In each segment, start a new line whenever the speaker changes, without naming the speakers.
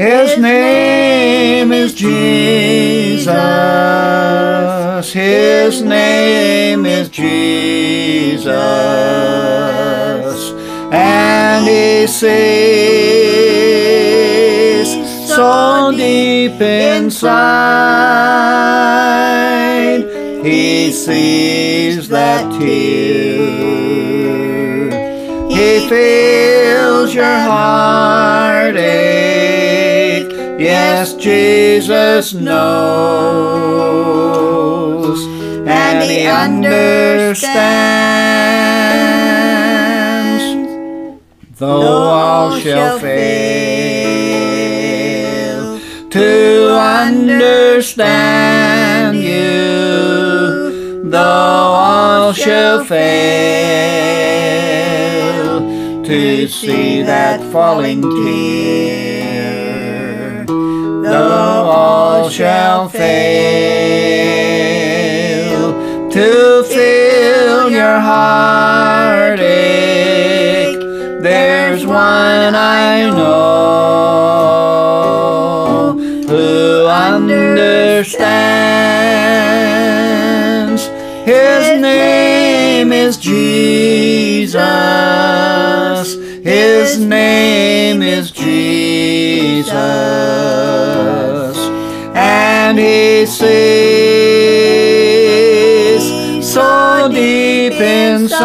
His name is Jesus. His name is Jesus. And he sees so deep inside. He sees that tear. He feels your heartache. Yes, Jesus knows. And he understands. Though all shall fail to understand you, though all shall fail to see that falling tear, all shall fail to fill your heartache. There's one I know who understands. His name is Jesus. His name he so deep inside.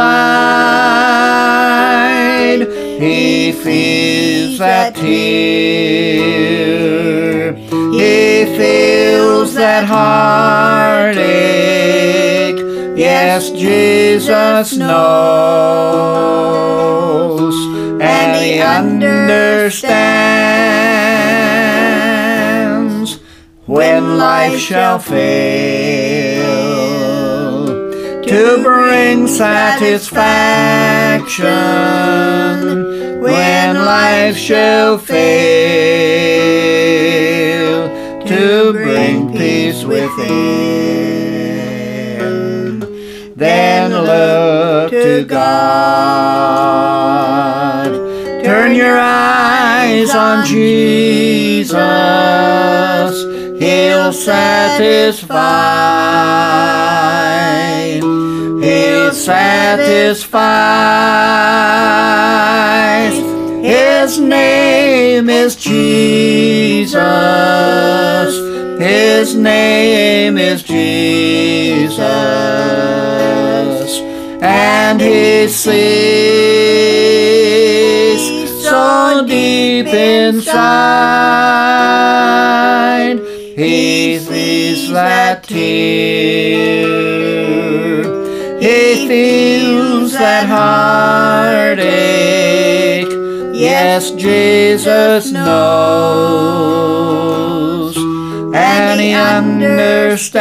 He feels that tear. He feels that heartache. Yes, Jesus knows. And he understands life shall fail to bring satisfaction when life shall fail to bring peace within. Then look to God. Turn your eyes on Jesus he'll satisfy He'll satisfy. His name is Jesus. His name is Jesus. And he sees so deep inside. He sees that tear. He feels that heartache. Yes, Jesus knows. And he understands.